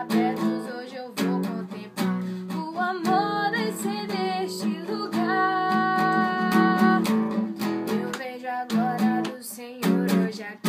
abertos, hoje eu vou contemplar o amor desse deste lugar. Eu vejo a glória do Senhor hoje aqui.